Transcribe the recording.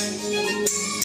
Thank you.